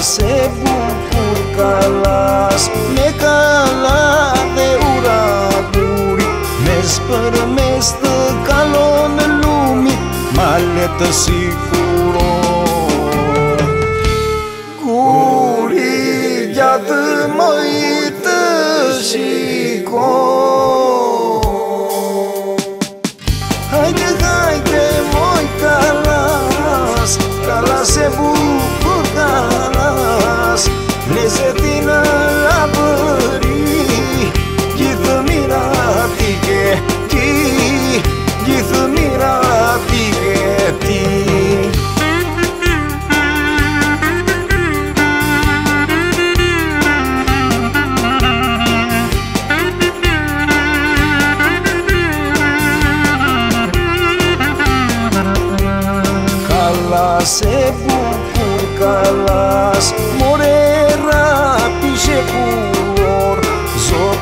σε βουκουρκαλάς με καλά δε ουραπούρι μες σπερμές δε καλόν λούμι μάλετε σίγουρο Κουρί για δε σε που μορερά Μωρέ ράπιζε κουλόρ Ζω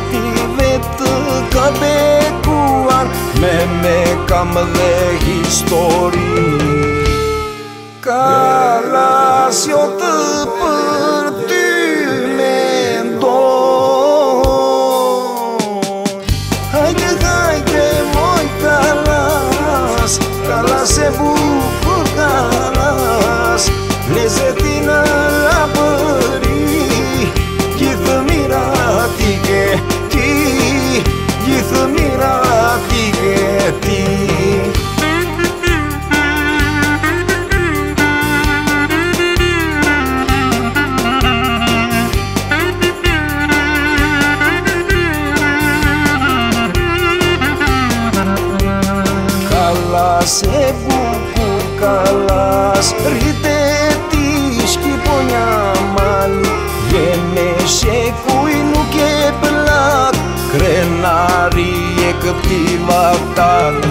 καμπέ κουάρ Με με καμ δε ιστορία. Σε μου κουρκαλάς ρίτε τις κυπονιάμαλη για με σε κουίνου και πλακ κρενάρι εκ της.